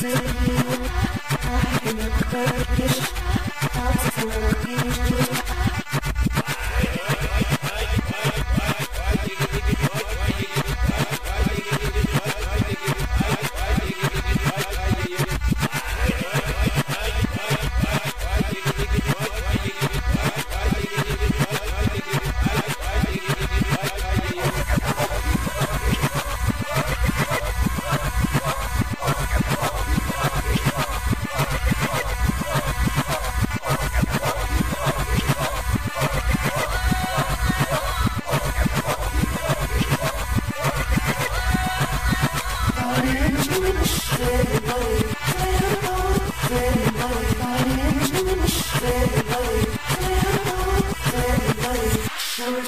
I'll you a. I'll